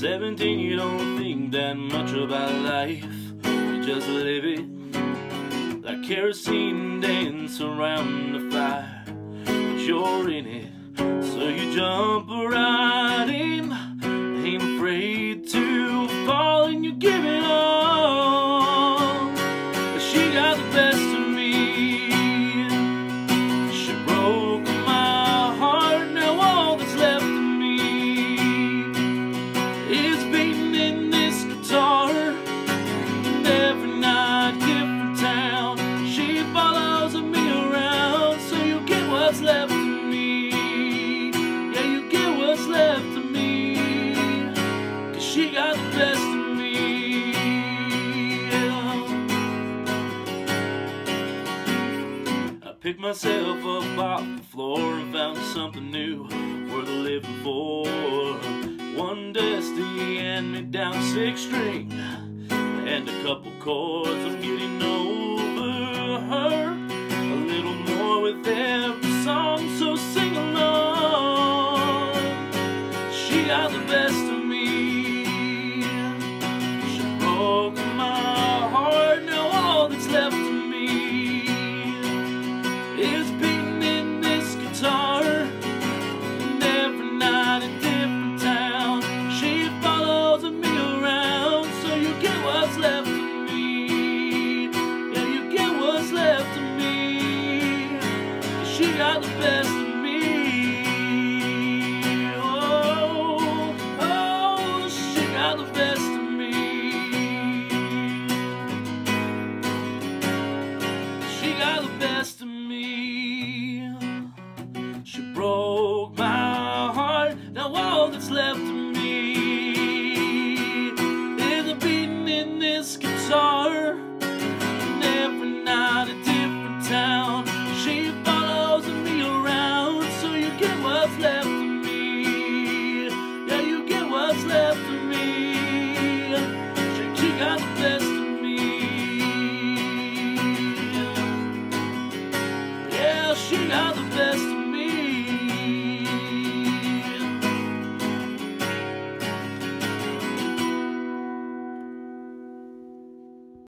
17, you don't think that much about life. You just live it like kerosene dance around the fire. But you're in it, so you jump right in. What's left of me. Yeah, you get what's left of me. Cause she got the best of me. Yeah. I picked myself up off the floor and found something new worth living for. One dusty and me down six string and a couple chords. I'm getting over she got the best of me. Oh, oh, she got the best of me. She got the best of me. She broke my heart. Now all that's left of me is a beating in this guitar. Got the best